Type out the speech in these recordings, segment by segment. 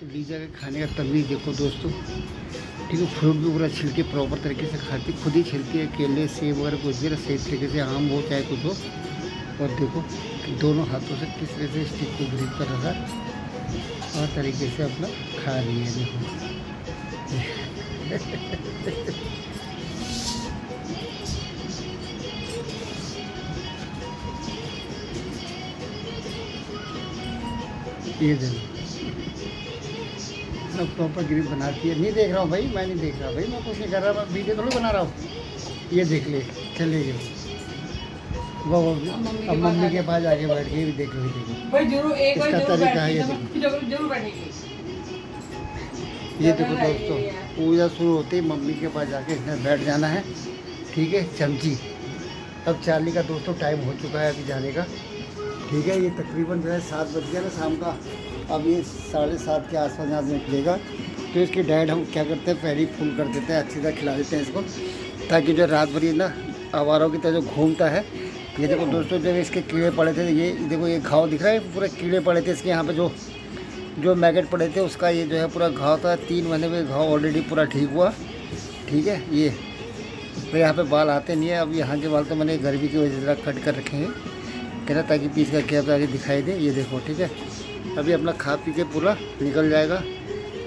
Lisa के खाने का तमीज़ देखो दोस्तों, ठीक है, फ्रूट भी पूरा छिलके प्रॉपर तरीके से खाती खुद ही छिलती है केले, सेब वगैरह कुछ भी सही तरीके से आम हो, चाहे कुछ हो। और देखो दोनों हाथों से किस तरह से स्टिक को ग्रिप कर रहा और तरीके से अपना खा रही है, देखो। ये देखो। सब प्रॉपर ग्रिप बनाती है। नहीं देख रहा हूँ भाई मैं नहीं देख रहा भाई मैं कुछ नहीं कर रहा मैं वीडियो थोड़ी बना रहा हूँ। ये देख ले चले गए। वो अब मम्मी के पास आके बैठ के भी देख लो देखो। भाई ज़रूर एक बार इसका तरीका है ये बैठेगी ये देखो दोस्तों पूजा शुरू होते ही मम्मी के पास जाके इसने बैठ जाना है। ठीक है चमची। अब चार्ली का दोस्तों टाइम हो चुका है अभी जाने का। ठीक है, ये तकरीबन जो है सात बज गया ना शाम का। अब ये साढ़े सात के आसपास यहाँ से निकलेगा। तो इसके डैड हम क्या करते हैं, पहले फुल कर देते हैं, अच्छी तरह खिला देते हैं इसको, ताकि जो रात भर ये ना आवारों की तरह जो घूमता है। ये देखो दोस्तों, जब इसके कीड़े पड़े थे, ये देखो, ये घाव दिख रहा है, पूरे कीड़े पड़े थे इसके यहाँ पर जो जो मैगेट पड़े थे, उसका ये जो है पूरा घाव था। तीन महीने में घाव ऑलरेडी पूरा ठीक हुआ। ठीक है, ये। मेरे यहाँ पे बाल आते नहीं है, अब यहाँ के बाल तो मैंने गर्मी की वजह से ज़रा कट कर रखे हैं। कहना ताकि पीस करके अब आगे दिखाई दे। ये देखो, ठीक है? अभी अपना खा पी के पूरा निकल जाएगा।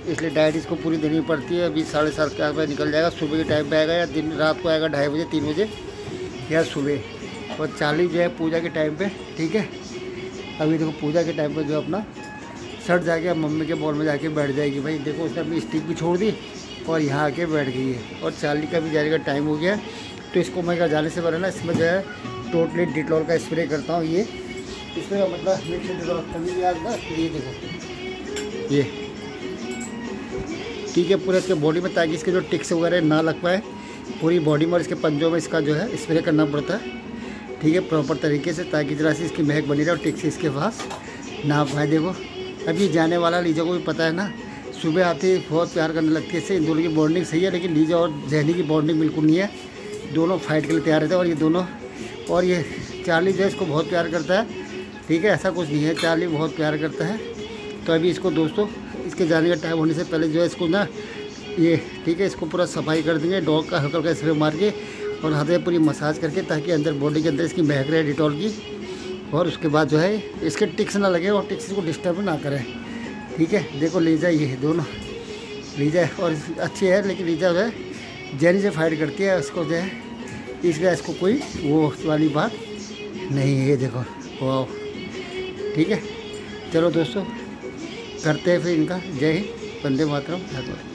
इसलिए डाइट इसको पूरी देनी पड़ती है। अभी साढ़े सात के आसपास निकल जाएगा। सुबह के टाइम पे आएगा या दिन, रात को आएगा ढाई बजे, तीन बजे या सुबह। और चालीस जो है पूजा के टाइम पे, ठीक है? अभी देखो, पूजा के टाइम पे जो अपना सट जाके अब मम्मी के बॉल में जाके बैठ जाएगी। भाई, देखो, उसने अपनी स्टिक भी छोड़ दी और यहाँ आके बैठ गई है। और चाली का भी जाने का टाइम हो गया। तो इसको मैं जाने से पहले ना, इसमें जो है टोटली डिटॉल का स्प्रे करता हूँ ये। इसमें मतलब मिक्स डिटॉल कभी भी ना ये देखो। ये। ठीक है, पूरे इसके बॉडी में ताकि इसके जो टिक्स वगैरह ना लग पाए, पूरी बॉडी में और इसके पंजों में इसका जो है स्प्रे करना पड़ता है। ठीक है प्रॉपर तरीके से, ताकि जरा सी इसकी महक बनी रहे और टिक्स इसके पास ना पाए देखो अभी जाने वाला लीजा को भी पता है ना, सुबह आते ही बहुत प्यार करने लगती है इससे। इन दोनों की बॉन्डिंग सही है, लेकिन लीजा और जहनी की बॉन्डिंग बिल्कुल नहीं है। दोनों फाइट के लिए तैयार रहते हैं और ये दोनों और ये चार्ली जो इसको बहुत प्यार करता है। ठीक है, ऐसा कुछ नहीं है। चार्ली बहुत प्यार करता है। तो अभी इसको दोस्तों, इसके जाने का टाइम होने से पहले जो है इसको ना ये, ठीक है, इसको पूरा सफ़ाई कर देंगे। डॉग का हल्का हल्का स्प्रे मार के और हाथ में पूरी मसाज करके ताकि अंदर बॉडी के अंदर इसकी महक रहे डिटॉल की। और उसके बाद जो है, इसके टिक्स ना लगे और टिक्स को डिस्टर्ब ना करें। ठीक है, देखो लीजा ये है दोनों। लीजा और अच्छी है, लेकिन लीजा जो है जैनी से फाइट करती है। उसको जो है इसलिए इसको कोई वो वाली बात नहीं है ये देखो। वाह ठीक है। चलो दोस्तों, करते हैं फिर इनका। जय हिंद। वंदे मातरम। धन्यवाद।